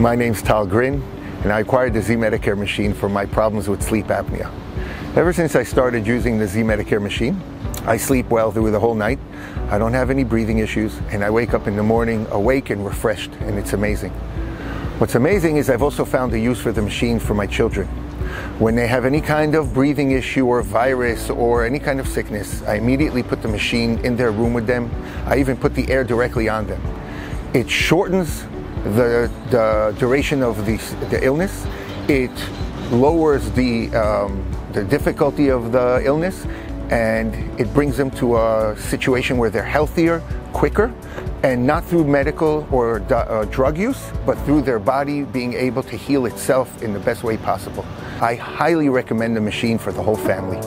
My name's Tal Green, and I acquired the ZMedicAir machine for my problems with sleep apnea. Ever since I started using the ZMedicAir machine, I sleep well through the whole night. I don't have any breathing issues, and I wake up in the morning awake and refreshed, and it's amazing. What's amazing is I've also found a use for the machine for my children. When they have any kind of breathing issue or virus or any kind of sickness, I immediately put the machine in their room with them. I even put the air directly on them. It shortens the, the duration of the, the illness. It lowers the, um, the difficulty of the illness and it brings them to a situation where they're healthier, quicker, and not through medical or uh, drug use, but through their body being able to heal itself in the best way possible. I highly recommend the machine for the whole family.